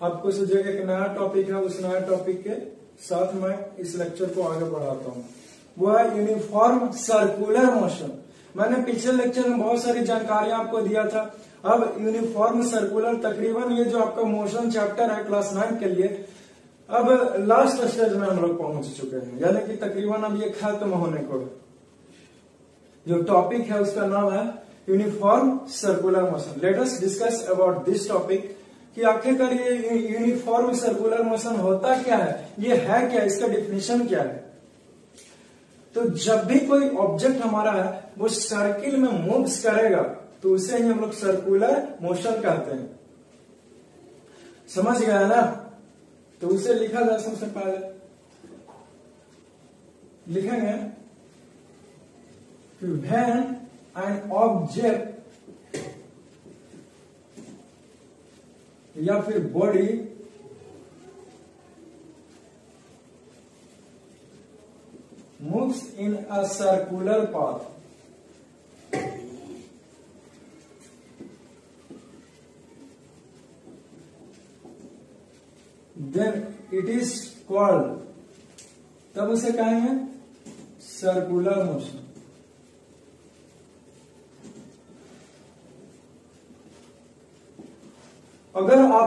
आपको जो एक नया टॉपिक है, उस नया टॉपिक के साथ मैं इस लेक्चर को आगे बढ़ाता हूँ। वो है यूनिफॉर्म सर्कुलर मोशन मैंने पिछले लेक्चर में बहुत सारी जानकारियाँ आपको दिया था। अब यूनिफॉर्म सर्कुलर तकरीबन ये जो आपका मोशन चैप्टर है क्लास नाइन के लिए, अब लास्ट स्टेज में हम लोग पहुँच चुके हैं। यानी कि तकरीबन अब ये खत्म होने को जो टॉपिक है, उसका नाम है uniform circular motion let us discuss about this topic कि आखिरकार ये यूनिफॉर्म सर्कुलर मोशन होता क्या है? ये है क्या? इसका डिफिनेशन क्या है? तो जब भी कोई ऑब्जेक्ट हमारा है, वो सर्किल में मूव्स करेगा तो उसे ही हम लोग सर्कुलर मोशन कहते हैं। समझ गया ना? तो उसे लिखा जाए सबसे पहले। लिखेंगे। When an object या फिर body moves in a circular path then it is called तब उसे कहेंगे सर्कुलर मोशन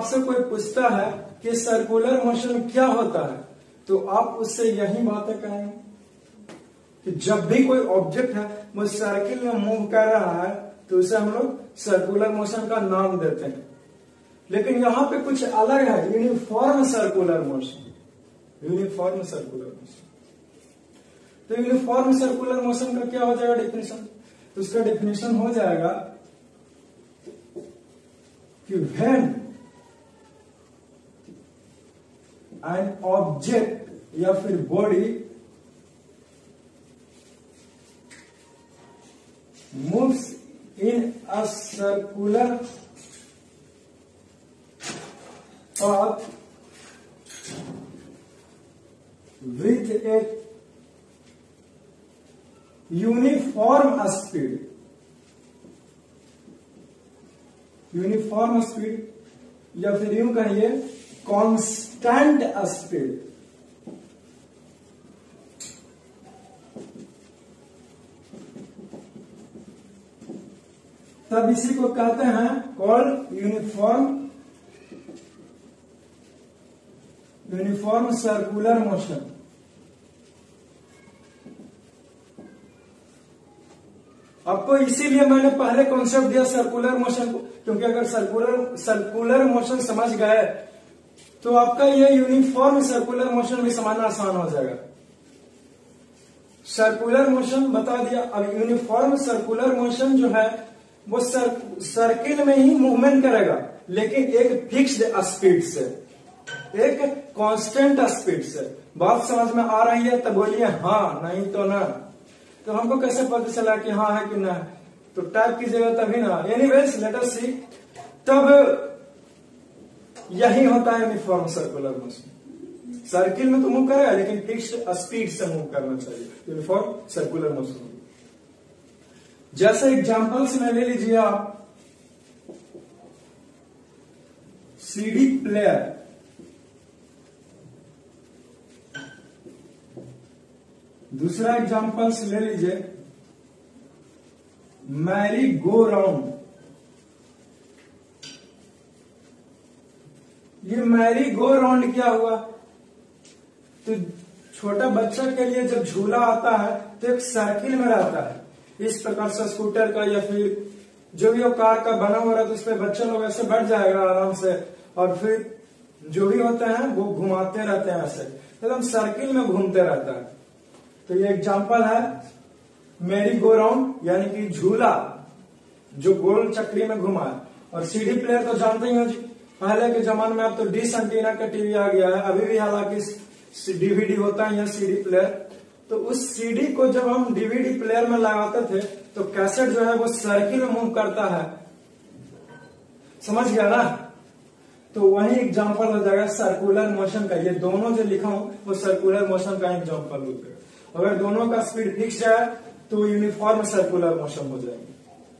आपसे कोई पूछता है कि सर्कुलर मोशन क्या होता है तो आप उससे यही बातें कहेंगे कि जब भी कोई ऑब्जेक्ट है, वो सर्किल में मूव कर रहा है तो उसे हम लोग सर्कुलर मोशन का नाम देते हैं। लेकिन यहाँ पे कुछ अलग है uniform circular motion uniform circular motion तो यूनिफॉर्म सर्कुलर मोशन का क्या हो जाएगा डिफिनेशन तो उसका डिफिनेशन हो जाएगा कि when एन ऑब्जेक्ट या फिर body moves in a circular path with a uniform speed uniform speed या फिर यूँ कहिए कांस्टेंट स्पीड तब इसी को कहते हैं call uniform uniform circular motion आपको इसीलिए मैंने पहले कॉन्सेप्ट दिया सर्कुलर मोशन को, क्योंकि अगर सर्कुलर सर्कुलर मोशन समझ गए तो आपका ये यूनिफॉर्म सर्कुलर मोशन भी समझना आसान हो जाएगा। सर्कुलर मोशन बता दिया। अब यूनिफॉर्म सर्कुलर मोशन जो है वो सर, सर्किल में ही मूवमेंट करेगा लेकिन एक फिक्स्ड स्पीड से एक कांस्टेंट स्पीड से। बात समझ में आ रही है? तो बोलिए हाँ नहीं तो ना। तो हमको कैसे पता चला कि हाँ है कि ना? तो टाइप कीजिएगा तभी ना। Anyways let us see तब यही होता है यूनिफॉर्म सर्कुलर मोशन सर्किल में तो मूव करेगा लेकिन फिक्स्ड स्पीड से मूव करना चाहिए। यूनिफॉर्म सर्कुलर मोशन जैसे एग्जांपल्स में ले लीजिए आप। सीडी प्लेयर दूसरा एग्जांपल्स ले लीजिए। मैरी गो राउंड ये मैरी गो राउंड क्या हुआ। तो छोटा बच्चा के लिए जब झूला आता है तो एक सर्किल में रहता है। इस प्रकार से स्कूटर का या फिर जो भी वो कार का बना हुआ रहता है उस पर बच्चा लोग ऐसे बैठ जाएगा आराम से। और फिर जो भी होते हैं, वो घुमाते रहते हैं ऐसे। एकदम सर्किल में घूमते रहता है। तो ये एग्ज़ाम्पल है, मेरी गो राउंड यानी कि झूला, जो गोल चक्री में घुमा और सीढ़ी प्लेयर तो जानते ही हो जी पहले के जमाने में अब तो डिस एंटीना का टीवी आ गया है। अभी भी हालाँकि डीवीडी होता है या सीडी प्लेयर। तो उस सीडी को जब हम डीवीडी प्लेयर में लगाते थे तो कैसेट जो है वो सर्किल मूव करता है। समझ गया ना? तो वही एग्ज़ाम्पल हो जाएगा सर्कुलर मोशन का। ये दोनों जो लिखा हूँ, वो सर्कुलर मोशन का एग्ज़ाम्पल हो जाएगा अगर दोनों का स्पीड फिक्स है तो यूनिफॉर्म सर्कुलर मोशन हो जाएगी।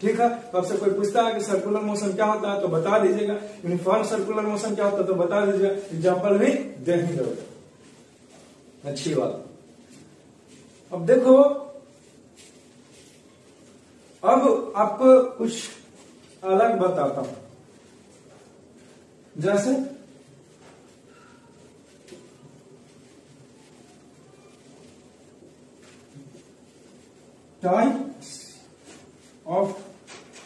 ठीक है? तो आपसे कोई पूछता है कि सर्कुलर मोशन क्या होता है तो बता दीजिएगा। यूनिफॉर्म सर्कुलर मोशन क्या होता है तो बता दीजिएगा। एग्ज़ाम्पल भी दे ही। अच्छी बात। अब देखो, अब आपको कुछ अलग बताता हूँ। जैसे टाइप ऑफ़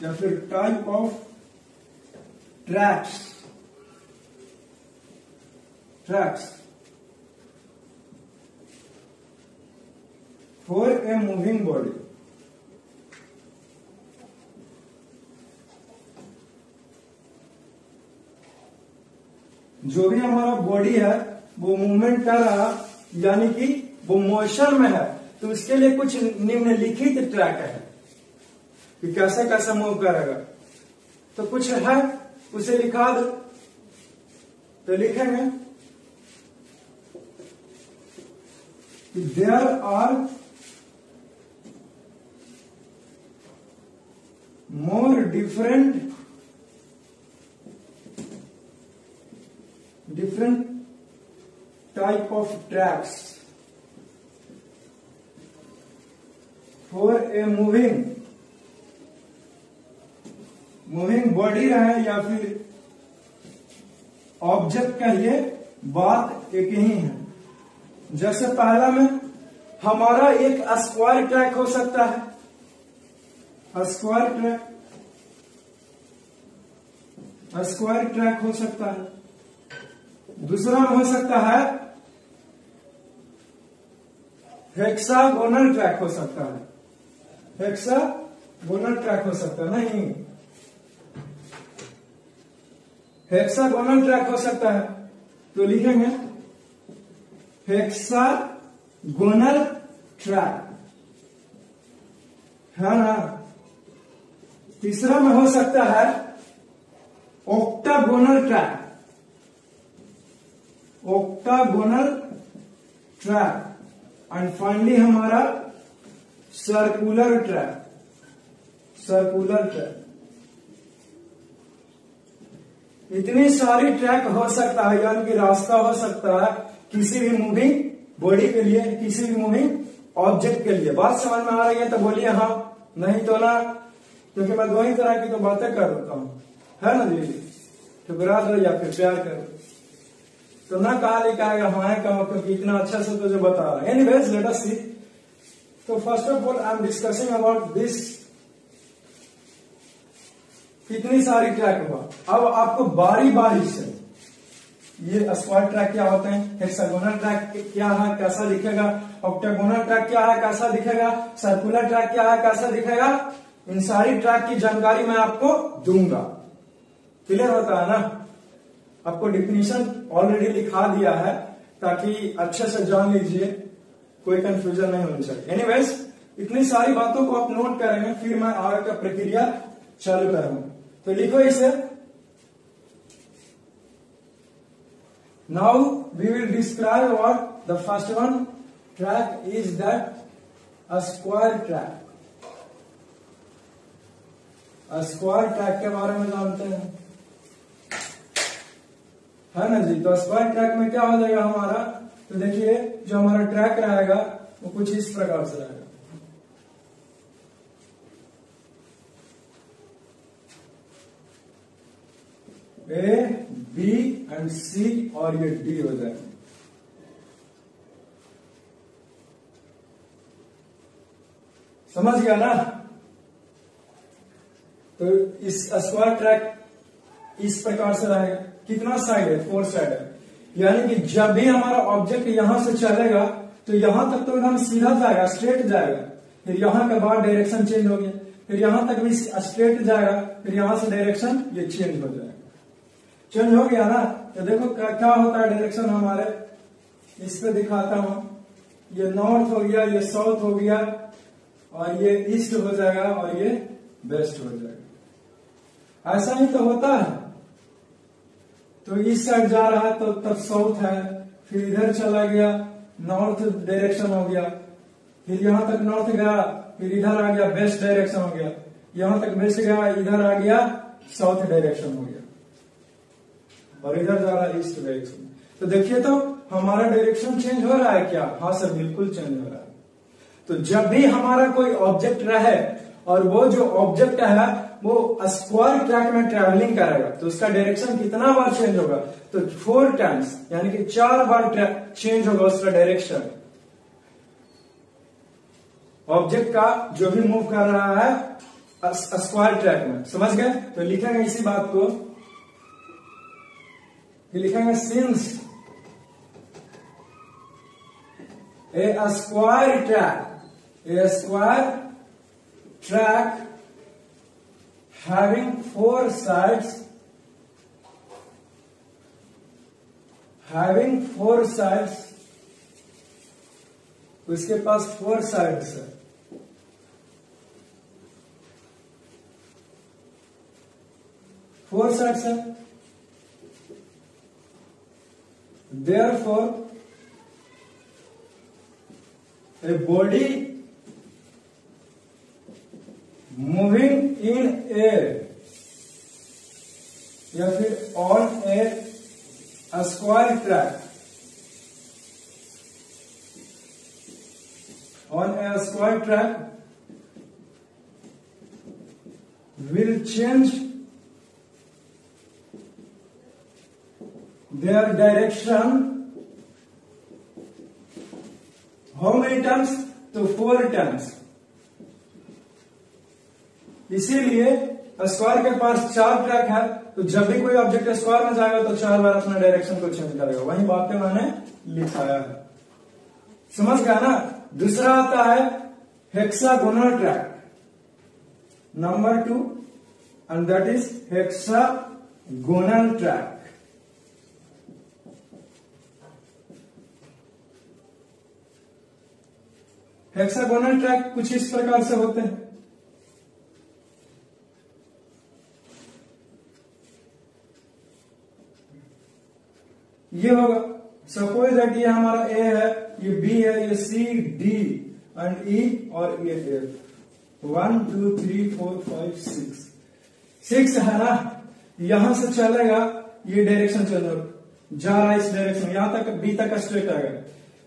या फिर type of tracks tracks for a moving body जो भी हमारा बॉडी है, वो मूवमेंट कर रहा, यानी कि वो मोशन में है तो इसके लिए कुछ निम्नलिखित ट्रैक है। कि कैसे कैसे मूव करेगा। तो कुछ है, उसे लिखा दो। तो लिखेंगे there are more different different type of tracks for a moving. Moving body रहे या फिर ऑब्जेक्ट का ये बात एक ही है। जैसे पहला में, हमारा एक स्क्वायर ट्रैक हो सकता है। स्क्वायर ट्रैक स्क्वायर ट्रैक हो सकता है। दूसरा हो सकता है हेक्सागोनल ट्रैक हो सकता है। हेक्सागोनल ट्रैक हो सकता है, नहीं। हेक्सागोनल ट्रैक हो सकता है। तो लिखेंगे हेक्सागोनल ट्रैक है ना तीसरा में हो सकता है octagonal track octagonal track and finally हमारा सर्कुलर ट्रैक सर्कुलर ट्रैक इतनी सारी ट्रैक हो सकता है, यानी कि रास्ता हो सकता है किसी भी मूविंग बॉडी के लिए, किसी भी मूविंग ऑब्जेक्ट के लिए। बात समझ में आ रही है? तो बोलिए हाँ। नहीं तो ना। क्योंकि मैं दो ही तरह की तो बातें कर देता हूँ। है ना जी? ठुकरा दो या फिर प्यार करो। तो ना कहा लेकर आएगा हाँ कहो, क्योंकि इतना अच्छा से तुझे बता रहा है। एनीवेज लेट अस सी तो first of all I am discussing about this कितनी सारी ट्रैक हुआ अब आपको बारी बारी से ये स्क्वायर ट्रैक क्या होते हैं हेक्सागोनल ट्रैक क्या है, कैसा दिखेगा ऑक्टागोनल ट्रैक क्या है, कैसा दिखेगा सर्कुलर ट्रैक क्या है, कैसा दिखेगा, इन सारी ट्रैक की जानकारी मैं आपको दूँगा। क्लियर होता है ना? आपको डिफिनेशन ऑलरेडी लिखा दिया है, ताकि अच्छे से जान लीजिए, कोई कंफ्यूजन नहीं होनी चाहिए। एनीवेज इतनी सारी बातों को आप नोट करेंगे फिर मैं आगे का प्रक्रिया चालू करूँगा। तो लिखो इसे। Now we will describe what the first one track is that a square track a square track के बारे में जानते हैं। है ना जी? तो स्क्वायर ट्रैक में क्या हो जाएगा हमारा? तो देखिए, जो हमारा ट्रैक रहेगा, वो कुछ इस प्रकार से रहेगा। ए बी एंड सी और ये डी हो जाएगा। समझ गया ना? तो इस स्क्वायर ट्रैक इस प्रकार से रहेगा। कितना साइड है? फोर साइड है। यानी कि जब भी हमारा ऑब्जेक्ट यहाँ से चलेगा तो यहाँ तक तो एकदम सीधा जाएगा स्ट्रेट जाएगा। फिर यहाँ के बाद डायरेक्शन चेंज हो गया। फिर यहाँ तक भी स्ट्रेट जाएगा। फिर यहाँ से डायरेक्शन ये चेंज हो जाएगा। चेंज हो गया ना? तो देखो क्या, क्या होता है डायरेक्शन हमारे। इस पे दिखाता हूँ। ये नॉर्थ हो गया ये साउथ हो गया और ये ईस्ट हो जाएगा और ये वेस्ट हो जाएगा। ऐसा ही तो होता है। तो इस साइड जा रहा तो तब साउथ है फिर इधर चला गया नॉर्थ डायरेक्शन हो गया। फिर यहाँ तक नॉर्थ गया फिर इधर आ गया वेस्ट डायरेक्शन हो गया। यहाँ तक वेस्ट गया इधर आ गया साउथ डायरेक्शन हो गया। और इधर जा रहा है ईस्ट डायरेक्शन तो देखिए तो हमारा डायरेक्शन चेंज हो रहा है क्या? हाँ सर, बिल्कुल चेंज हो रहा है। तो जब भी हमारा कोई ऑब्जेक्ट रहे और वो जो ऑब्जेक्ट है वो स्क्वायर ट्रैक में ट्रेवलिंग करेगा तो उसका डायरेक्शन कितना बार चेंज होगा? तो फोर टाइम्स यानी कि चार बार चेंज होगा उसका डायरेक्शन ऑब्जेक्ट का जो भी मूव कर रहा है स्क्वायर ट्रैक में। समझ गए? तो लिखेंगे इसी बात को। लिखेंगे since a square track a square track having four sides, having four sides उसके पास फोर साइड्स है फोर साइड्स है therefore a body moving in air या फिर on a square track on a square track will change their direction, how many times तो four times इसीलिए square के पास चार ट्रैक है तो जब भी कोई ऑब्जेक्ट स्क्वायर में जाएगा तो चार बार अपना डायरेक्शन को चेंज करेगा। वही बातें मैंने लिखाया है। समझ गया ना? दूसरा आता है hexagonal track number two and that is hexagonal track hexagonal track कुछ इस प्रकार से होते हैं। ये होगा। सपोज़ दैट ये हमारा ए है, ये बी है, ये सी डी एंड ई और ये F one two three four five six six है ना? यहाँ से चलेगा, ये डायरेक्शन चल। रहा जा रहा है इस डायरेक्शन यहाँ तक बी तक स्ट्रेट आएगा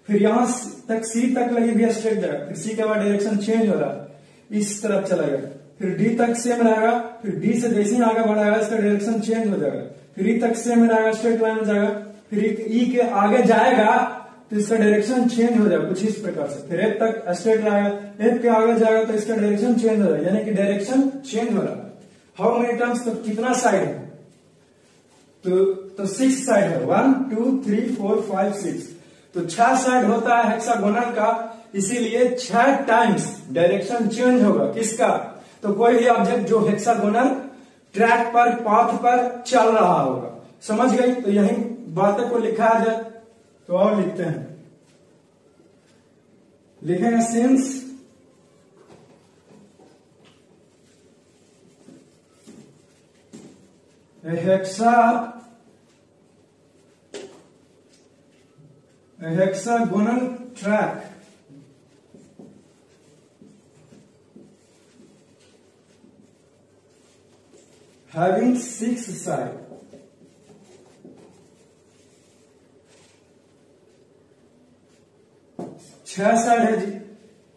फिर यहाँ तक सी तक लगे भी स्ट्रेट जाएगा फिर सी के बाद डायरेक्शन चेंज हो रहा। इस तरफ़ चला गया। फिर डी तक सेम रहेगा। फिर डी से जैसे ही आगे बढ़ाएगा, इसका डायरेक्शन चेंज हो जाएगा। फिर ई तक सेम रहेगा स्ट्रेट लाइन जाएगा। फिर ई के आगे जाएगा तो इसका डायरेक्शन चेंज हो जाएगा, कुछ इस प्रकार से। फिर एफ़ तक स्ट्रेट रहेगा। एफ़ के आगे जाएगा तो इसका डायरेक्शन चेंज हो जाएगा। यानी कि डायरेक्शन चेंज हो रहा। है हाउ मेनी टर्म्स तो कितना साइड है? तो तो सिक्स साइड है। One two three four five six तो छह साइड होता है हेक्सागोनल का, इसीलिए छह टाइम्स डायरेक्शन चेंज होगा। किसका? तो कोई भी ऑब्जेक्ट जो हेक्सागोनल ट्रैक पर पाथ पर चल रहा होगा। समझ गई? तो यही बातें को लिखा जाए तो और लिखते हैं। लिखे लिखेंगे since hexa hexagonal track having six sides छह साइड है जी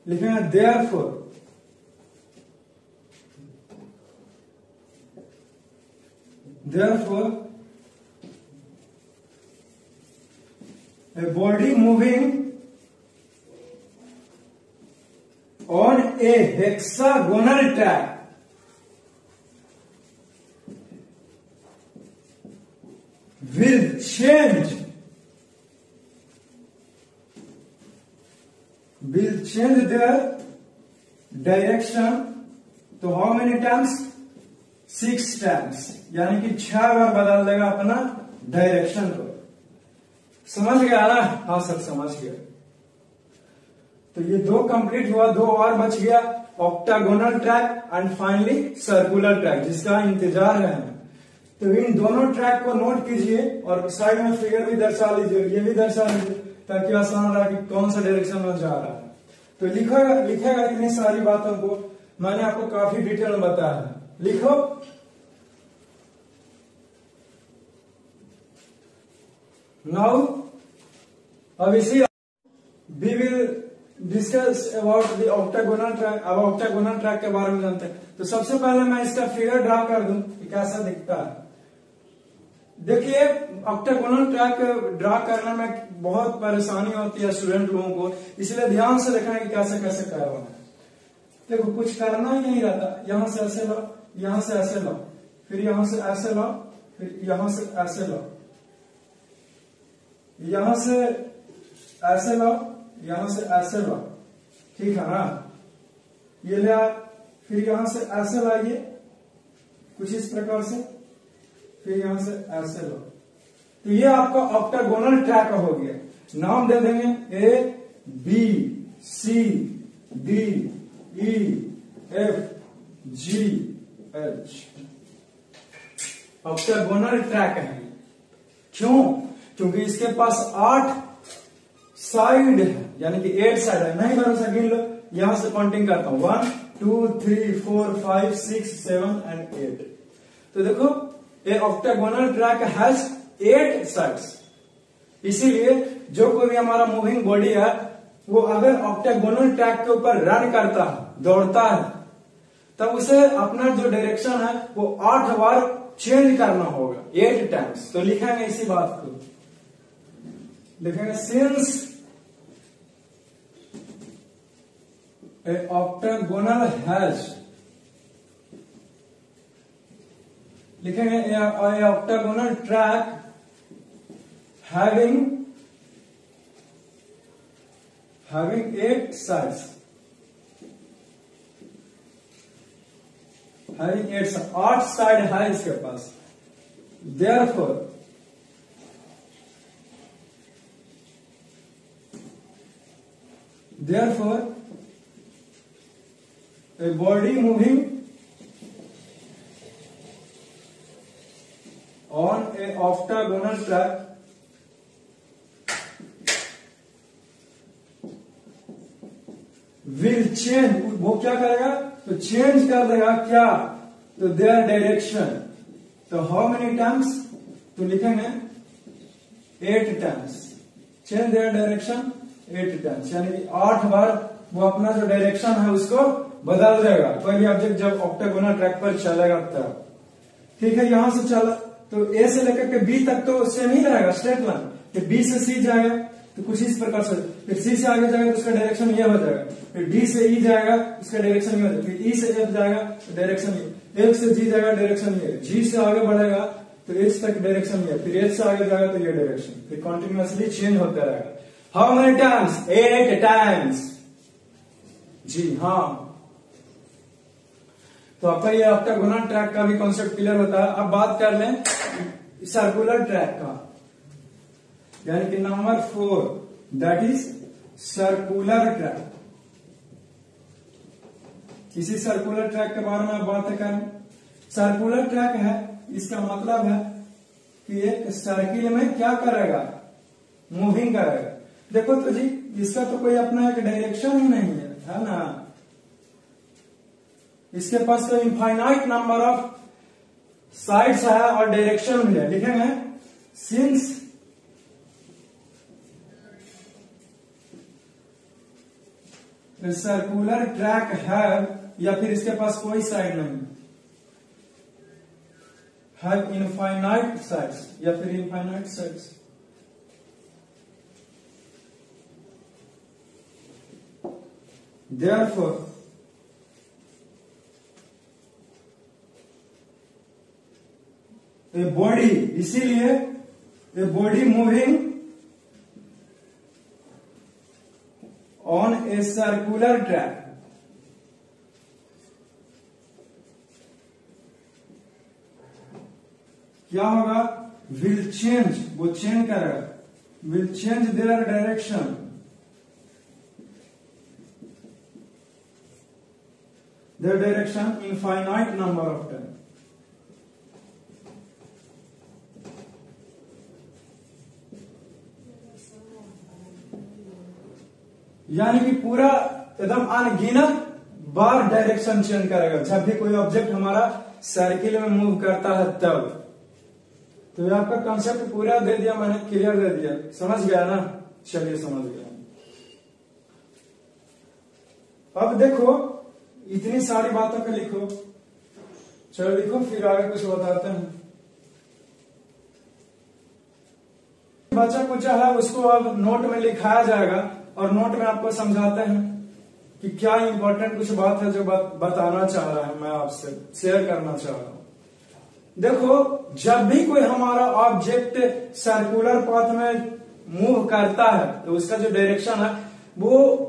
लिखेंगे therefore therefore a body moving on a hexagonal track will change will change their direction तो how many times six times यानी कि छह बार बदल देगा अपना डायरेक्शन को समझ गया ना? हाँ सर, समझ गया। तो ये दो कंप्लीट हुआ, दो और बच गया octagonal track and finally circular track जिसका इंतज़ार है हमें। तो इन दोनों ट्रैक को नोट कीजिए और साइड में फिगर भी दर्शा लीजिए ये भी दर्शा लीजिए, ताकि आसान रहा कि कौन सा डायरेक्शन में जा रहा है। तो लिखेगा लिखेगा इतनी सारी बातों को। मैंने आपको काफ़ी डिटेल में बताया है। लिखो। नाउ अब इसी we will discuss about the octagonal track अब ऑक्टागोनल ट्रैक के बारे में जानते हैं। तो सबसे पहले मैं इसका फिगर ड्रा कर दूँ कि कैसा दिखता है। देखिए ऑक्टागोनल ट्रैक ड्रा करने में बहुत परेशानी होती है स्टूडेंट लोगों को, इसलिए ध्यान से देखना कि कैसे कैसे करवाना है देखो, कुछ करना ही नहीं रहता। यहाँ से ऐसे लो, यहाँ से ऐसे लो, फिर यहाँ से ऐसे लो, फिर यहाँ से ऐसे लो। यहाँ से ऐसे लो यहाँ से ऐसे लो ठीक है ना? ये लिया फिर यहाँ से ऐसे लाइए कुछ इस प्रकार से। फिर यहाँ से ऐसे लो तो ये आपका ऑक्टागोनल ट्रैक हो गया। नाम दे देंगे A B C D E F G H octagonal track है। क्यों? क्योंकि इसके पास आठ साइड है यानी कि एट साइड है। नहीं भरोसा गिन लो। यहाँ से काउंटिंग करता हूँ। One two three four five six seven and eight तो देखो a octagonal track has eight sides इसीलिए जो कोई भी हमारा मूविंग बॉडी है, वो अगर ऑक्टागोनल ट्रैक के ऊपर रन करता है दौड़ता है, तब उसे अपना जो डायरेक्शन है, वो आठ बार चेंज करना होगा। एट टाइम्स तो लिखेंगे इसी बात को। लिखेंगे सिंस a octagonal has लिखेंगे octagonal track having having eight sides having eight आठ साइड है इसके पास. Therefore therefore a body moving on a octagonal track. Will change वो क्या करेगा? तो चेंज कर देगा क्या? तो देयर डायरेक्शन तो हाउ मेनी टाइम्स तो लिखेंगे eight times change their direction eight times यानी आठ बार वो अपना जो डायरेक्शन है उसको बदल कोई भी ऑब्जेक्ट जब ऑक्टागोनल ट्रैक पर चलेगा तब। ठीक है, यहाँ से चला। तो ए से लेकर के बी तक तो सेम ही रहेगा स्ट्रेट लाइन फिर बी से सी जाएगा तो कुछ इस प्रकार से। फिर सी से आगे जाएगा तो उसका डायरेक्शन ये हो जाएगा। फिर डी से ई जाएगा, उसका डायरेक्शन ये हो जाएगा। फिर ई से एफ़ जाएगा तो डायरेक्शन ये। एफ़ से जी जाएगा डायरेक्शन ये। जी से आगे बढ़ेगा तो एच तक डायरेक्शन ये। फिर एच से आगे जाएगा तो ये डायरेक्शन फिर कॉन्टिन्यूसली चेंज होता रहेगा। How many times eight times जी हाँ। तो आपका ये आपका गुना ट्रैक का भी कॉन्सेप्ट क्लियर होता है। अब बात कर लें सर्कुलर ट्रैक का। यानी कि number four that is circular track किसी सर्कुलर ट्रैक के बारे में आप बात करें। सर्कुलर ट्रैक है, इसका मतलब है कि एक सर्किल में क्या करेगा? मूविंग करेगा। देखो तो जी, इसका तो कोई अपना एक डायरेक्शन ही नहीं है है ना? इसके पास तो इनफाइनाइट नंबर ऑफ़ साइड्स है और डायरेक्शन भी है लिखेंगे सिंस सर्कुलर ट्रैक है, या फिर इसके पास कोई साइड नहीं। हैव इनफाइनाइट साइड्स या फिर infinite sides therefore a body, इसीलिए a body moving on a circular track क्या होगा? विल चेंज वो चेंज करेगा। Will change their direction their direction infinite number of time यानी कि पूरा एकदम अनगिनत बार डायरेक्शन चेंज करेगा। जब भी कोई ऑब्जेक्ट हमारा सर्किल में मूव करता है तब। तो ये आपका कॉन्सेप्ट पूरा दे दिया, मैंने क्लियर दे दिया। समझ गया ना? चलिए समझ गया। अब देखो, इतनी सारी बातों को लिखो। चलो लिखो, फिर आगे कुछ बताते हैं। बच्चा पूछा है, उसको अब नोट में लिखाया जाएगा। और नोट में आपको समझाते हैं कि क्या इंपॉर्टेंट कुछ बात है जो बात, बताना चाह रहा है, मैं आपसे शेयर करना चाह रहा हूँ। देखो, जब भी कोई हमारा ऑब्जेक्ट सर्कुलर पाथ में मूव करता है तो उसका जो डायरेक्शन है, वो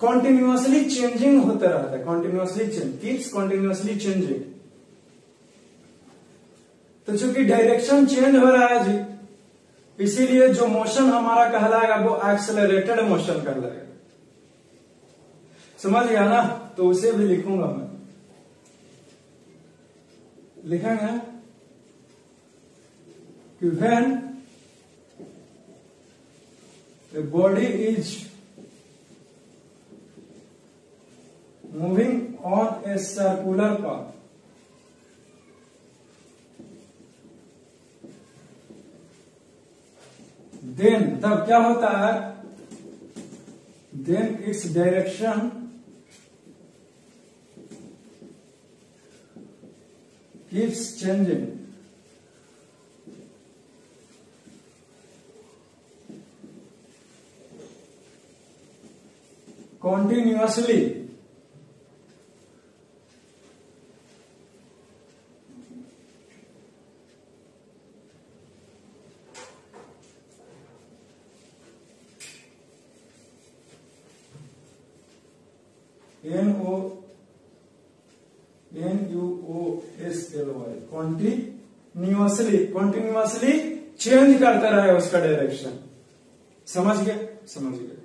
कॉन्टिन्यूसली चेंजिंग होता रहता है। Continuously change keeps continuously changing तो चूँकि डायरेक्शन चेंज हो रहा है जी इसीलिए जो मोशन हमारा कहलाएगा, वो एक्सेलरेटेड मोशन कहलाएगा। समझ गया ना? तो उसे भी लिखूँगा मैं। लिखेंगे? कि when a body is moving on a circular path then तब क्या होता है? Then its direction keeps changing continuously N O N U O S L Y continuously continuously change करता रहे उसका डायरेक्शन समझ गए? समझ गए.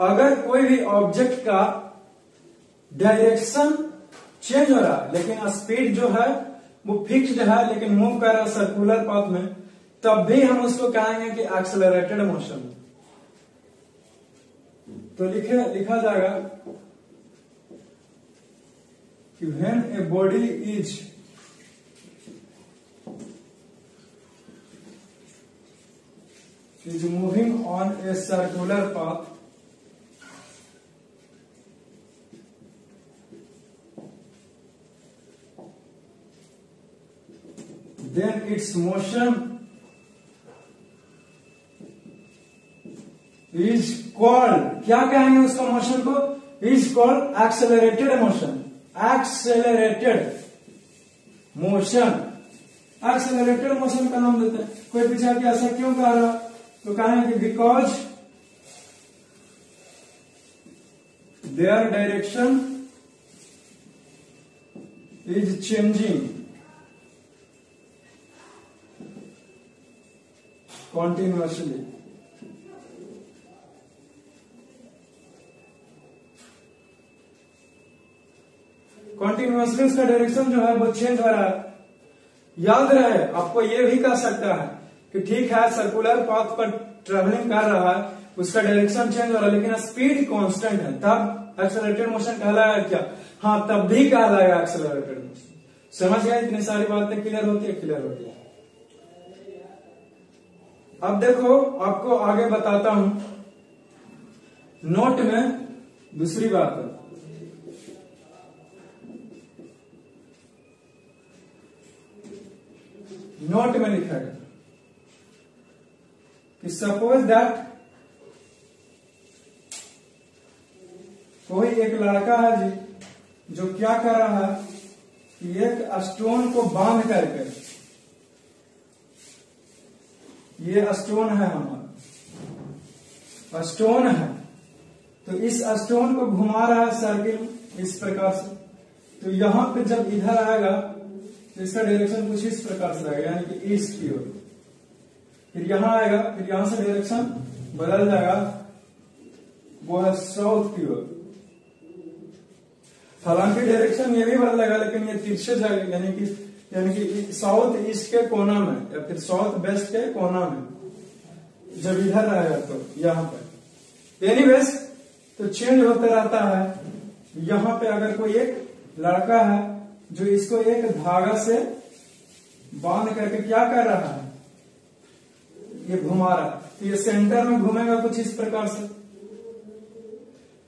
अगर कोई भी ऑब्जेक्ट का डायरेक्शन चेंज हो रहा है लेकिन स्पीड जो है, वो फिक्स्ड है, लेकिन मूव कर रहा है सर्कुलर पाथ में, तब भी हम उसको कहेंगे कि एक्सेलरेटेड मोशन तो लिखे, लिखा जाएगा कि when a body is is moving on a circular path then its motion is called क्या कहेंगे उसका मोशन को? Is called accelerated motion accelerated motion accelerated motion का नाम देते हैं। कोई पूछा कि ऐसा क्यों कह रहा? तो कहेंगे because their direction is changing continuously. Continuously उसका डायरेक्शन जो है वो चेंज हो रहा है याद रहे। आपको ये भी कह सकता है कि ठीक है सर्कुलर पाथ पर ट्रेवलिंग कर रहा है, उसका डायरेक्शन चेंज हो रहा है लेकिन स्पीड कांस्टेंट है। तब एक्सेलरेटेड मोशन कहलाएगा क्या? हाँ तब भी कहलाएगा एक्सेलरेटेड मोशन समझ गए? इतनी सारी बातें क्लियर होती है क्लियर होती है। अब देखो, आपको आगे बताता हूँ। नोट में दूसरी बात है। नोट में लिखा है कि सपोज़ दैट कोई एक लड़का है जी, जो क्या कर रहा है कि एक स्टोन को बाँध करके, ये स्टोन है हमारा। स्टोन है। तो इस स्टोन को घुमा रहा है सर्किल इस प्रकार से। तो यहाँ पे जब इधर आएगा तो इसका डायरेक्शन कुछ इस प्रकार से रहेगा यानी कि ईस्ट की ओर। फिर यहाँ आएगा, फिर यहाँ से डायरेक्शन बदल जाएगा, वो है साउथ की ओर। हालाँकि डायरेक्शन ये भी बदलेगा, लेकिन ये तिरछे जाएगा यानी कि यानी कि साउथ ईस्ट के कोना में, या फिर साउथ वेस्ट के कोना में, जब इधर आएगा तो यहाँ पर। एनीवेज तो चेंज होता रहता है। यहाँ पे अगर कोई एक लड़का है जो इसको एक धागा से बाँध करके क्या कर रहा है? ये घुमा रहा है। तो ये सेंटर में घूमेगा कुछ इस प्रकार से।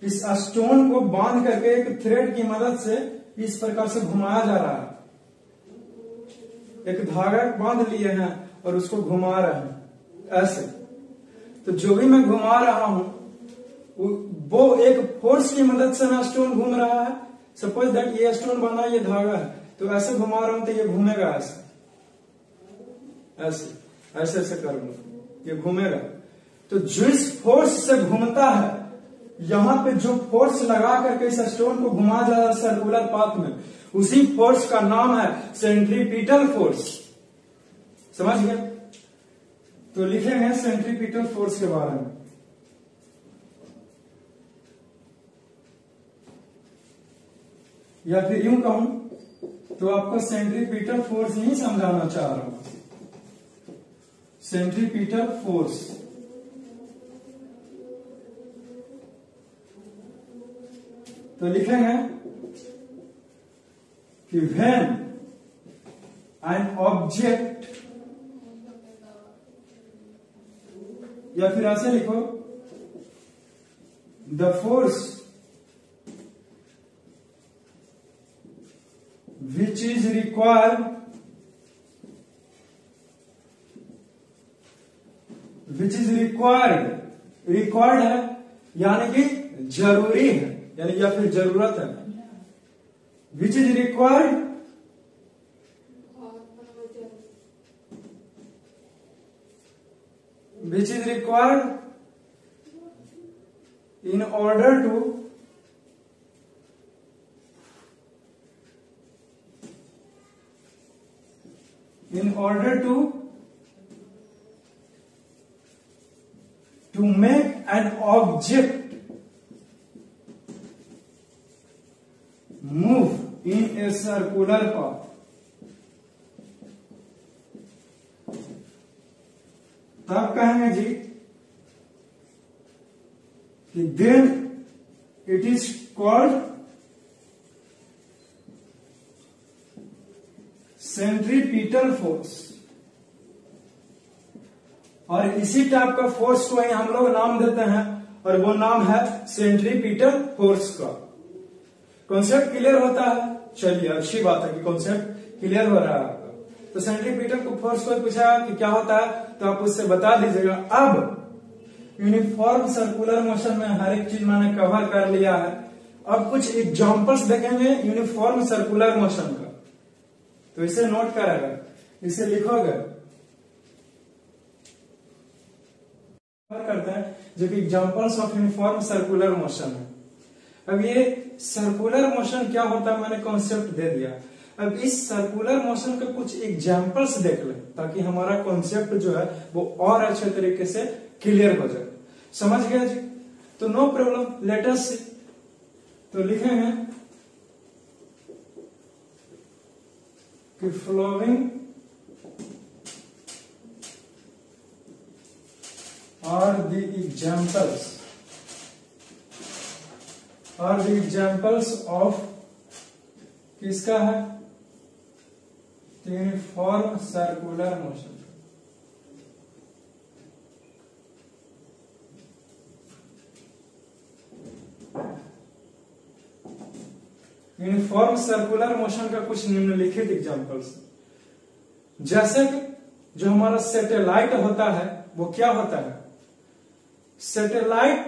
इस स्टोन को बाँध करके एक थ्रेड की मदद से इस प्रकार से घुमाया जा रहा है। एक धागा बाँध लिए हैं और उसको घुमा रहे हैं। ऐसे। तो जो भी मैं घुमा रहा हूँ, वो एक फोर्स की मदद से ना स्टोन घूम रहा है। सपोज़ दैट ये स्टोन बना, ये धागा है तो ऐसे घुमा रहा हूँ तो ये घूमेगा ऐसे। ऐसे ऐसे ऐसे कर करूँगा ये घूमेगा। तो जिस फोर्स से घूमता है, यहाँ पे जो फोर्स लगा करके इस स्टोन को घुमा जा रहा है सर्कुलर पाथ में, उसी फोर्स का नाम है सेंट्रीपिटल फोर्स समझ गया तो लिखेंगे सेंट्रीपिटल फोर्स के बारे में। या फिर यूँ कहूँ तो आपको सेंट्रीपिटल फोर्स नहीं समझाना चाह रहा हूँ। Centripetal force. तो लिखेंगे कि वेन एन ऑब्जेक्ट या फिर ऐसे लिखो the force which is required which is required required है, यानी कि ज़रूरी है, यानी या फिर ज़रूरत है। Which is required which is required? In order to in order to to make an object move in a circular path तब कहेंगे जी कि then it is called centripetal force. और इसी टाइप का फोर्स को ही हम लोग नाम देते हैं, और वो नाम है सेंट्रीपीटल फोर्स का। कॉन्सेप्ट क्लियर होता है? चलिए, अच्छी बात है कि कॉन्सेप्ट क्लियर हो रहा है आपका। तो सेंट्रीपीटल को फोर्स को पूछा कि क्या होता है तो आप उससे बता दीजिएगा। अब यूनिफॉर्म सर्कुलर मोशन में हर एक चीज़ मैंने कवर कर लिया है। अब कुछ एग्जाम्पल्स देखेंगे यूनिफॉर्म सर्कुलर मोशन का। तो इसे नोट करेगा। इसे लिखोगे। करते हैं, जो कि examples of uniform circular motion है। अब ये सर्कुलर मोशन क्या होता है? मैंने कॉन्सेप्ट दे दिया। अब इस सर्कुलर मोशन के कुछ एग्जाम्पल्स देख लें, ताकि हमारा कॉन्सेप्ट जो है, वो और अच्छे तरीके से क्लियर हो जाए। समझ गया जी? तो नो प्रॉब्लम लेटेस्ट तो लिखे लिखेंगे। que following are the examples are the examples of किसका है? तीन form circular motion uniform circular motion का कुछ निम्नलिखित एग्जांपल्स जैसे कि जो हमारा सैटेलाइट होता है, वो क्या होता है? सैटेलाइट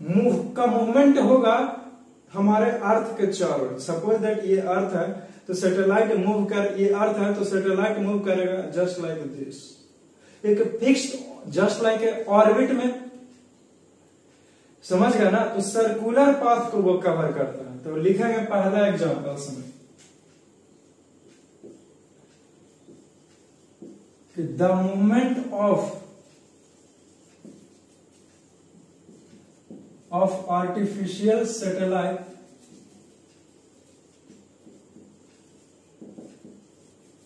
मूव का मूवमेंट होगा हमारे अर्थ के चारों। सपोज़ दैट ये अर्थ है तो सैटेलाइट मूव कर, ये अर्थ है तो सैटेलाइट मूव करेगा जस्ट लाइक दिस एक फिक्स्ड जस्ट लाइक ऑर्बिट में। समझ गया ना? तो सर्कुलर पाथ को वो कवर करता है। तो लिखा गया पहला एग्ज़ाम्पल समय the movement of of artificial satellite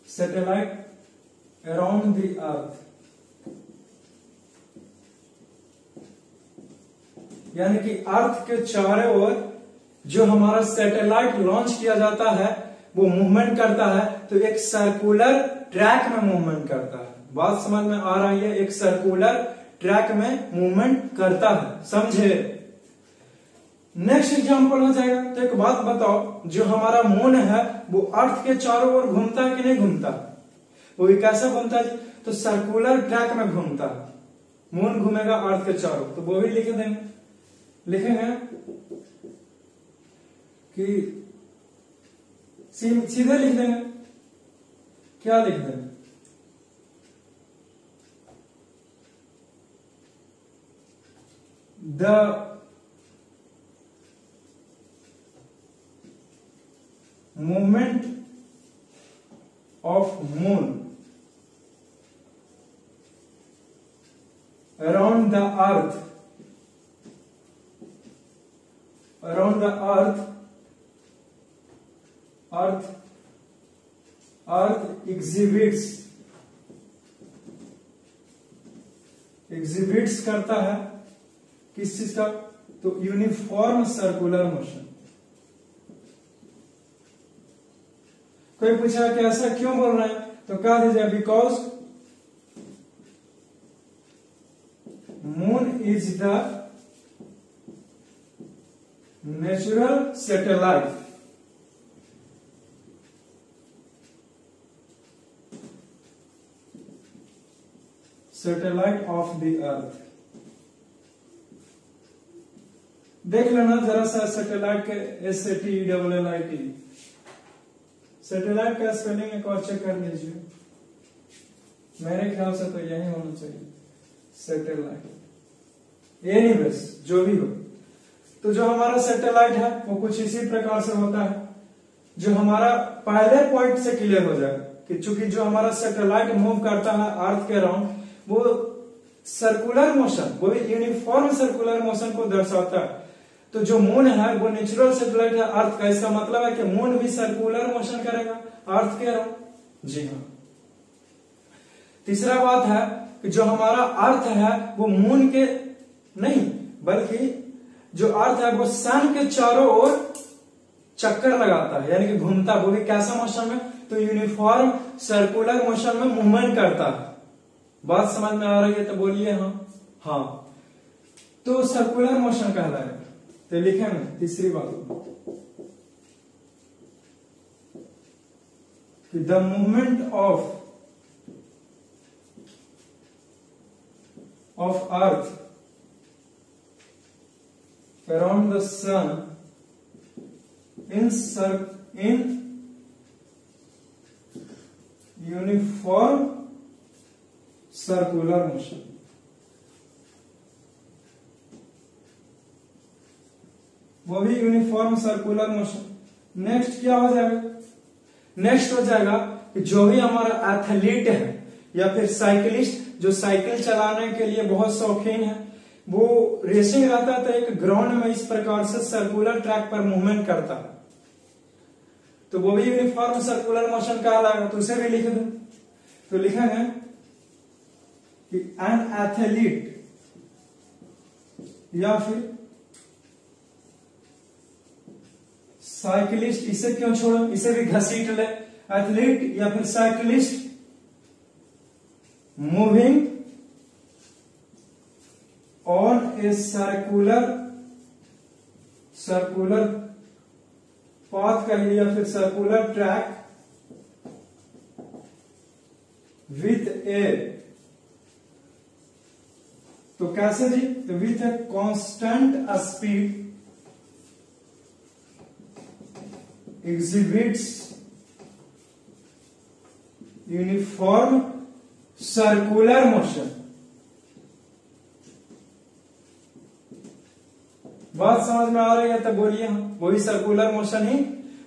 satellite around the earth यानी कि अर्थ के चारों ओर जो हमारा सैटेलाइट लॉन्च किया जाता है, वो मूवमेंट करता है तो एक सर्कुलर ट्रैक में मूवमेंट करता है। बात समझ में आ रही है? एक सर्कुलर ट्रैक में मूवमेंट करता है। समझे? नेक्स्ट एग्जांपल हो जाएगा। तो एक बात बताओ, जो हमारा मून है, वो अर्थ के चारों ओर घूमता है कि नहीं घूमता? वो भी कैसे घूमता है? तो सर्कुलर ट्रैक में घूमता है। मून घूमेगा अर्थ के चारों तो वो भी लिख देंगे। लिखेंगे? कि सीधे लिख देंगे क्या लिख देंगे the movement of moon around the earth around the earth earth earth exhibits. Exhibits करता है किस चीज़ का? तो यूनिफॉर्म सर्कुलर मोशन कोई पूछा कि ऐसा क्यों बोल रहे हैं? तो कह दीजिए because moon is the natural satellite satellite of the earth देख लेना जरा सा सैटेलाइट के S A T double L I T satellite का स्पेलिंग एक और चेक कर लीजिए। मेरे ख्याल से तो यही होना चाहिए। सैटेलाइट एनीवेज जो भी हो। तो जो हमारा सैटेलाइट है, वो कुछ इसी प्रकार से होता है। जो हमारा पहले पॉइंट से क्लियर हो जाए कि चूँकि जो हमारा सैटेलाइट मूव करता है अर्थ के अराउंड वो सर्कुलर मोशन वो यूनिफॉर्म सर्कुलर मोशन को दर्शाता है। तो जो मून है, वो नेचुरल सेटेलाइट है। अर्थ का इसका मतलब है कि मून भी सर्कुलर मोशन करेगा। अर्थ के अराउंड। जी हाँ। तीसरा बात है कि जो हमारा अर्थ है, वो मून के नहीं, बल्कि जो अर्थ है, वो सन के चारों ओर चक्कर लगाता है। यानी कि घूमता है। वो भी कैसा मोशन में? तो यूनिफॉर्म सर्कुलर मोशन में मूवमेंट करता है। बात समझ में आ रही है तो बोलिए हाँ। हाँ। तो सर्कुलर मोशन कहलाएगा तो लिखेंगे तीसरी बात। कि the movement of of earth around the sun in cir- in uniform circular motion वो भी यूनिफॉर्म सर्कुलर मोशन नेक्स्ट क्या हो जाएगा? नेक्स्ट हो जाएगा कि जो भी हमारा एथलीट है, या फिर साइकिलिस्ट जो साइकिल चलाने के लिए बहुत शौकीन है, वो रेसिंग रहता है तो एक ग्राउंड में इस प्रकार से सर्कुलर ट्रैक पर मूवमेंट करता है। तो वो भी यूनिफॉर्म सर्कुलर मोशन कहलाएगा तो उसे भी लिख दो। तो लिखेंगे कि एन एथलीट या फिर साइकिलिस्ट इसे क्यों छोड़ो? इसे भी घसीट ले। एथलीट या फिर cyclist moving on a circular circular path कहिए या फिर सर्कुलर ट्रैक विथ ए तो कैसे जी? तो with a constant speed exhibits uniform circular motion बात समझ में आ रही है? तो बोलिए वही सर्कुलर मोशन ही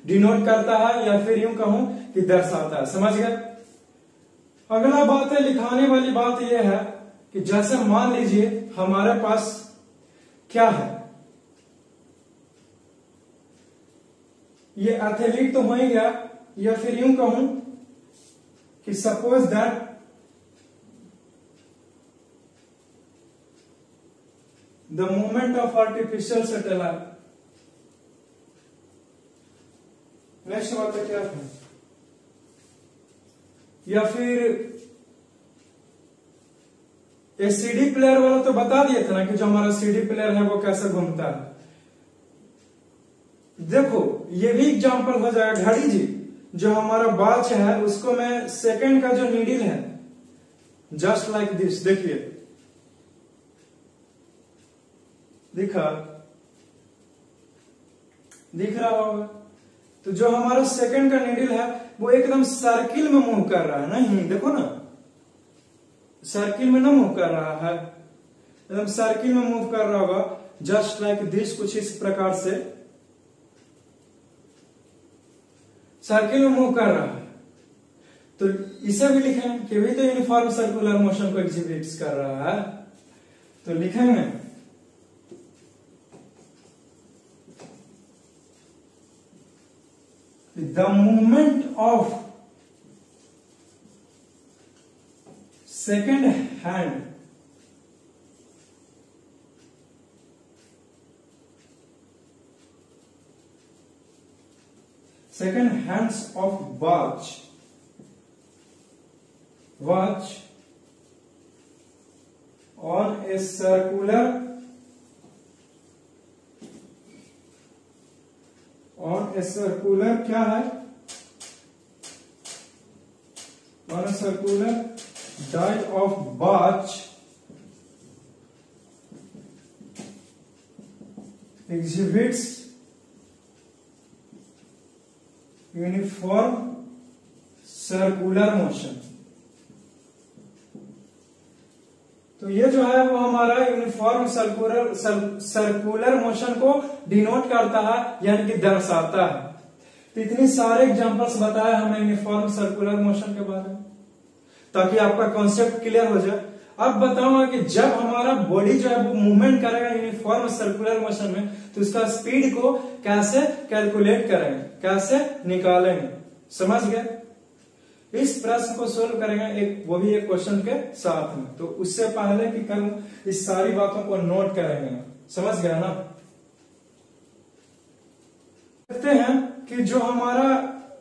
डिनोट करता है या फिर यूँ कहूँ कि दर्शाता है। समझ गए? अगला बात है लिखाने वाली बात यह है कि जैसे मान लीजिए हमारे पास क्या है? ये एथलीट तो हो ही गया, या फिर यूँ कहूँ कि suppose that the movement of artificial satellite next बात क्या है? या फिर ये सीडी प्लेयर वाला तो बता दिए थे ना कि जो हमारा सीडी प्लेयर है वो कैसे घूमता है। देखो, ये भी एग्जांपल हो जाएगा घड़ी जी, जो हमारा बाच है, उसको मैं सेकंड का जो नीडल है जस्ट लाइक दिस देखिए। दिखा? दिख रहा होगा। तो जो हमारा सेकंड का नीडल है, वो एकदम सर्किल में मूव कर रहा है, नहीं? देखो ना। सर्किल में ना मूव कर रहा है। एकदम सर्किल में मूव कर रहा होगा। जस्ट लाइक दिस कुछ इस प्रकार से। सर्किल में मूव कर रहा है। तो इसे भी लिखें कि भी तो यूनिफॉर्म सर्कुलर मोशन को एग्जिबिट कर रहा है। तो लिखेंगे the movement of second hand second hands of watch watch on a circular on a circular क्या है? On a circular dial of watch exhibits uniform circular motion. तो ये जो है वो हमारा यूनिफॉर्म सर्कुलर सर्कुलर मोशन को डिनोट करता है, यानी कि दर्शाता है। तो इतनी सारे एग्जांपल्स बताया हमें यूनिफॉर्म सर्कुलर मोशन के बारे में। ताकि आपका कॉन्सेप्ट क्लियर हो जाए। अब बताऊँगा कि जब हमारा बॉडी जो है वो मूवमेंट करेगा यूनिफॉर्म सर्कुलर मोशन में तो उसका स्पीड को कैसे कैलकुलेट करेंगे? कैसे निकालेंगे? समझ गए? इस प्रश्न को सोल्व करेंगे एक वो भी एक क्वेश्चन के साथ में। तो उससे पहले कि करूँ इस सारी बातों को नोट करेंगे। समझ गया ना? देखते हैं कि जो हमारा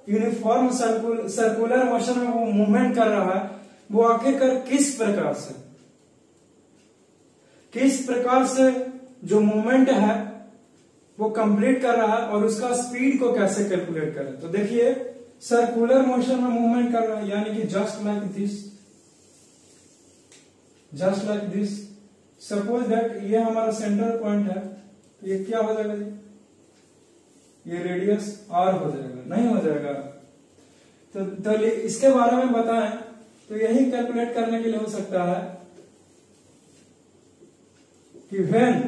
यूनिफॉर्म सर्कुल, सर्कुलर मोशन में वो मूवमेंट कर रहा है वो आखिरकार किस प्रकार से? किस प्रकार से जो मूवमेंट है वो कंप्लीट कर रहा है और उसका स्पीड को कैसे कैलकुलेट करें तो देखिए सर्कुलर मोशन में मूवमेंट कर रहा है यानी कि just like this just like this suppose that ये हमारा सेंटर पॉइंट है तो ये क्या हो जाएगा जी? ये रेडियस आर हो जाएगा नहीं हो जाएगा। तो, तो इसके बारे में बताएँ। तो यही कैलकुलेट करने के लिए हो सकता है कि वेन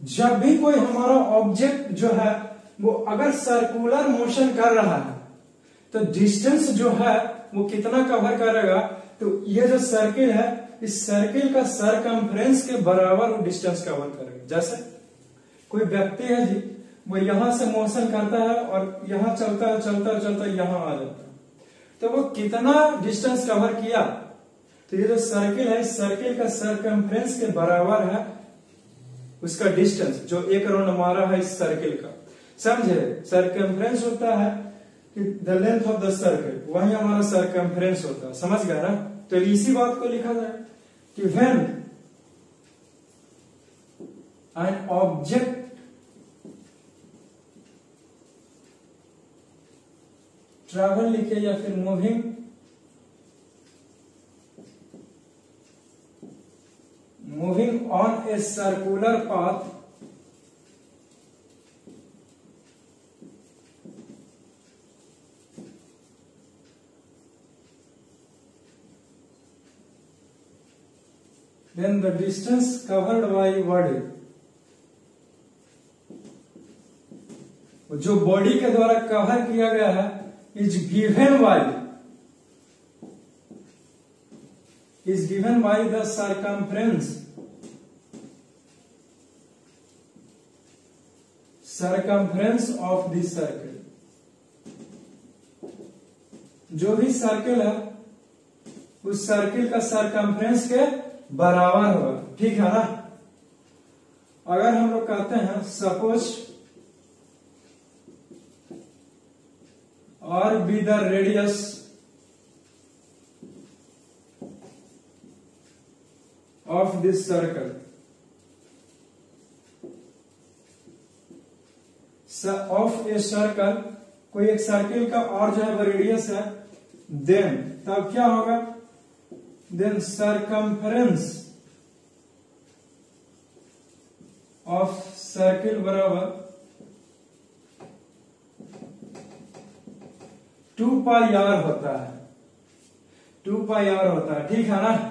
जब भी कोई हमारा ऑब्जेक्ट जो है वो अगर सर्कुलर मोशन कर रहा है तो डिस्टेंस जो है वो कितना कवर करेगा? तो ये जो सर्किल है इस सर्किल का सरकमफ्रेंस के बराबर वो डिस्टेंस कवर करेगा। जैसे कोई व्यक्ति है जी वो यहाँ से मोशन करता है और यहाँ चलता है चलता है, चलता है, यहाँ आ जाता है। तो वो कितना डिस्टेंस कवर किया? तो ये जो सर्किल है सर्किल का सरकमफ्रेंस के बराबर है उसका डिस्टेंस जो एक राउंड मारा है इस सर्किल का। समझे? सरकमफ्रेंस होता है कि the length of the circle वही हमारा सरकमफ्रेंस होता है। समझ गया ना? तो इसी बात को लिखा जाए कि वेन एन ऑब्जेक्ट ट्रैवल लिखे या फिर moving moving on a circular path then the distance covered by body जो बॉडी के द्वारा कवर किया गया है is given by is given by the circumference. Circumference of this circle. जो भी सर्किल है, उस सर्किल का सरकमफ्रेंस के बराबर होगा। ठीक है ना? अगर हम लोग कहते हैं सपोज़ और be the radius of this circle of a circle कोई एक सर्किल का और जो है वो रेडियस है देन तब क्या होगा? देन सरकमफरेंस ऑफ़ सर्किल बराबर टू पाई आर होता है। टू पाई आर होता है, ठीक है ना?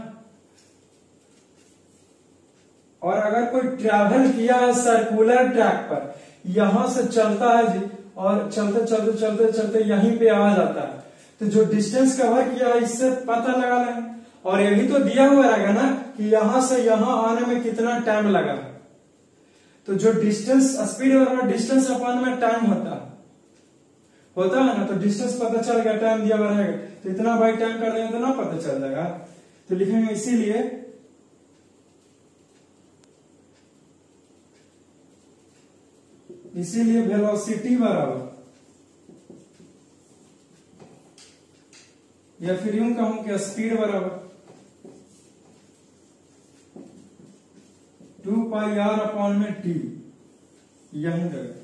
और अगर कोई ट्रैवल किया है सर्कुलर ट्रैक पर, यहाँ से चलता है जी, और चलते चलते चलते चलते यहीं पे आ जाता है। तो जो डिस्टेंस कवर किया है, इससे पता लगा लें। और ये भी तो दिया हुआ रहेगा ना, कि यहाँ से यहाँ आने में कितना टाइम लगा। तो जो डिस्टेंस स्पीड और डिस्टेंस अपन में टाइम होता है। होता है ना तो डिस्टेंस पता चल गया टाइम दिया हुआ रहेगा तो इतना बाई टाइम कर देंगे तो ना पता चल जाएगा तो लिखेंगे इसीलिए इसीलिए वेलोसिटी बराबर। या फिर यूँ कहूँ कि स्पीड बराबर। टू पाई आर अपॉन में टी यही रहेगा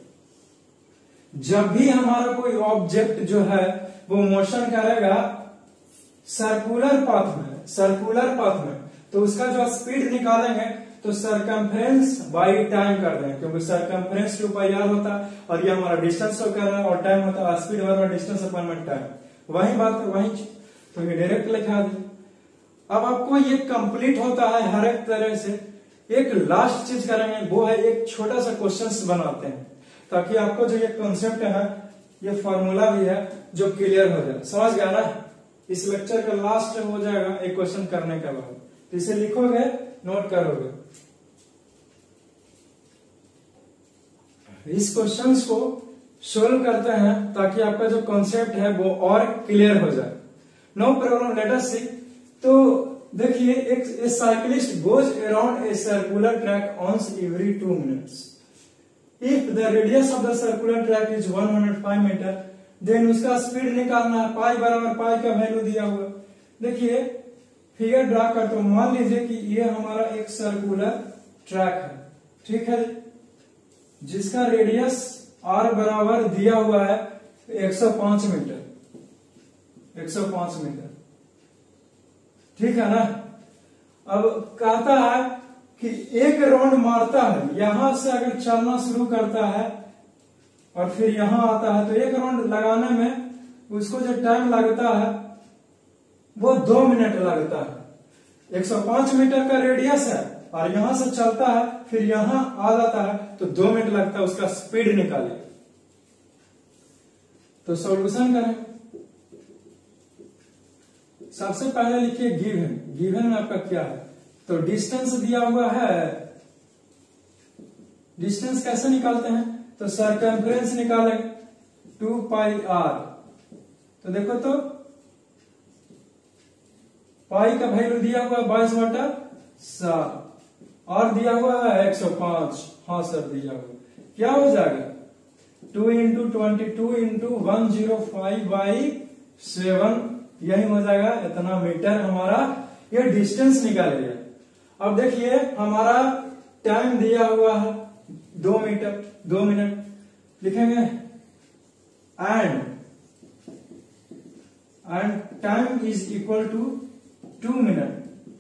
जब भी हमारा कोई ऑब्जेक्ट जो है, वो मोशन करेगा सर्कुलर पाथ में सर्कुलर पाथ में तो उसका जो स्पीड निकालेंगे तो सरकमफ्रेंस बाई टाइम कर रहे हैं क्योंकि सरकमफ्रेंस टू पाई आर होता है, और ये हमारा डिस्टेंस कर रहा है, और टाइम होता है स्पीड बराबर डिस्टेंस अपन टाइम वही बात है, वही तो ये डायरेक्ट लिखा दी अब आपको ये कंप्लीट होता है हर एक तरह से। एक लास्ट चीज़ करेंगे, वो है एक छोटा सा क्वेश्चन बनाते हैं। ताकि आपको जो ये कॉन्सेप्ट है, ये फॉर्मूला भी है, जो क्लियर हो जाए। समझ गया ना? इस लेक्चर का लास्ट हो जाएगा एक क्वेश्चन करने के बाद। तो इसे लिखोगे नोट करोगे। इस क्वेश्चन को सोल्व करते हैं, ताकि आपका जो कॉन्सेप्ट है, वो और क्लियर हो जाए। नो प्रॉब्लम लेटर सी तो देखिए, एक cyclist goes around a circular track on every two minutes if the radius of the circular track is 105 metre then उसका स्पीड निकालना है पाई बराबर पाई का वैल्यू दिया हुआ। देखिए फिगर ड्रा कर तो मान लीजिए कि ये हमारा एक सर्कुलर ट्रैक है। ठीक है? जिसका रेडियस आर बराबर दिया हुआ है 105 मीटर 105 मीटर ठीक है ना? अब कहता है कि एक राउंड मारता है, यहाँ से अगर चलना शुरू करता है और फिर यहाँ आता है तो एक राउंड लगाने में उसको जो टाइम लगता है, वो दो मिनट लगता है। 105 मीटर का रेडियस है और यहाँ से चलता है, फिर यहाँ आ जाता है तो दो मिनट लगता है, उसका स्पीड निकाले तो सॉल्यूशन करें। सबसे पहले लिखिए गिवन। गिवन में आपका क्या है? तो डिस्टेंस दिया हुआ है। डिस्टेंस कैसे निकालते हैं? तो सरकमफ्रेंस निकाले। टू पाई आर तो देखो तो पाई का वैल्यू दिया हुआ है बाईस बटा सात। और दिया हुआ है एक सौ पाँच। हाँ सर दिया हुआ। क्या हो जाएगा? Two into twenty two into one zero five by seven यही हो जाएगा इतना मीटर हमारा। ये डिस्टेंस निकाल लिया। अब देखिए, हमारा टाइम दिया हुआ है। दो मीटर दो मिनट लिखेंगे and and time is equal to two minute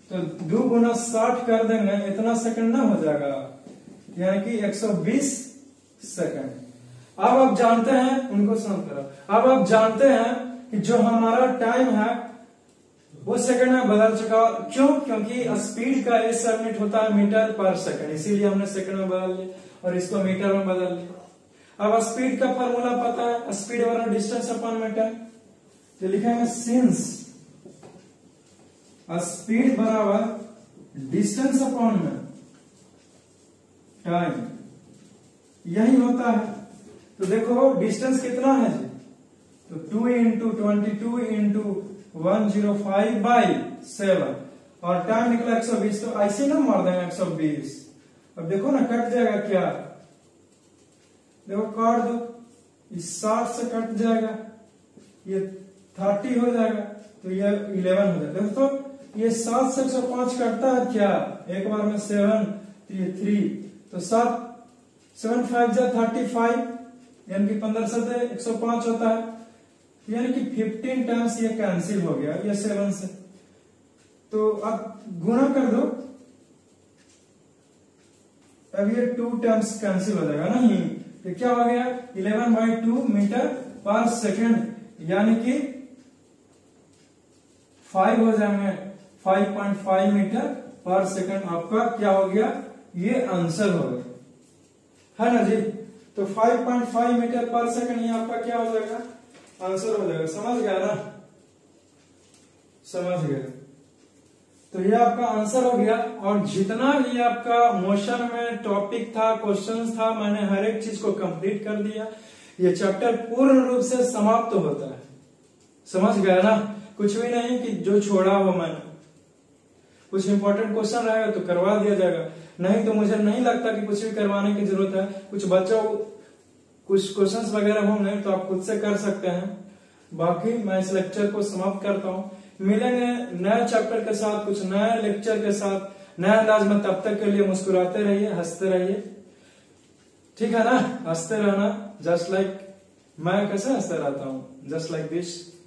तो दो गुना साठ कर देंगे, इतना सेकंड ना हो जाएगा। यानी कि 120 सेकंड अब आप जानते हैं, उनको समझ करो। अब आप जानते हैं कि जो हमारा टाइम है वो सेकंड में बदल चुका क्यों? क्योंकि स्पीड का एस यूनिट होता है मीटर पर सेकंड इसीलिए हमने सेकंड में बदल लिया और इसको मीटर में बदल लिया। अब स्पीड का फॉर्मूला पता है। स्पीड वाला डिस्टेंस अपॉन मीटर तो लिखेंगे सिंस स्पीड बराबर डिस्टेंस अपॉन में टाइम यही होता है। तो देखो डिस्टेंस कितना है जी? तो two into twenty two into one zero five by seven और टाइम निकला एक सौ बीस तो ऐसे ना मार देंगे एक सौ बीस। अब देखो ना, कट जाएगा क्या? देखो, काट दो। इस साठ से कट जाएगा। ये थर्टी हो जाएगा तो ये इलेवन हो जाएगा। देखो तो ये सात से एक सौ पाँच कटता है क्या? एक बार में सेवन तो ये थ्री तो सात सेवन फाइव जा थर्टी फाइव यानी कि पंद्रह से एक सौ पाँच होता है। यानी कि फिफ्टीन टर्म्स ये कैंसिल हो गया, ये सेवन से। तो अब गुणा कर दो। अब ये टू टर्म्स कैंसिल हो जाएगा ना। ये तो क्या हो गया? Eleven by two metre per second यानी कि फाइव हो जाएँगे। Five point five metre per second आपका क्या हो गया? ये आंसर हो गया। है ना जी? तो 5.5 मीटर पर सेकेंड ये आपका क्या हो जाएगा? आंसर हो जाएगा। समझ गया ना? समझ गया। तो ये आपका आंसर हो गया, और जितना भी आपका मोशन में टॉपिक था क्वेश्चंस था, मैंने हर एक चीज़ को कंप्लीट कर दिया। ये चैप्टर पूर्ण रूप से समाप्त तो होता है। समझ गया ना? कुछ भी नहीं कि जो छोड़ा हो मैंने। कुछ इंपॉर्टेंट क्वेश्चन रहेगा तो करवा दिया जाएगा। नहीं तो मुझे नहीं लगता कि कुछ भी करवाने की ज़रूरत है। कुछ बच्चों कुछ क्वेश्चंस वगैरह होंगे तो आप खुद से कर सकते हैं। बाकी मैं इस लेक्चर को समाप्त करता हूँ। मिलेंगे नए चैप्टर के साथ कुछ नए लेक्चर के साथ। नया अंदाज में तब तक के लिए मुस्कुराते रहिए हँसते रहिए। ठीक है ना? हँसते रहना। जस्ट लाइक like, मैं कैसे हँसते रहता हूँ? Just like this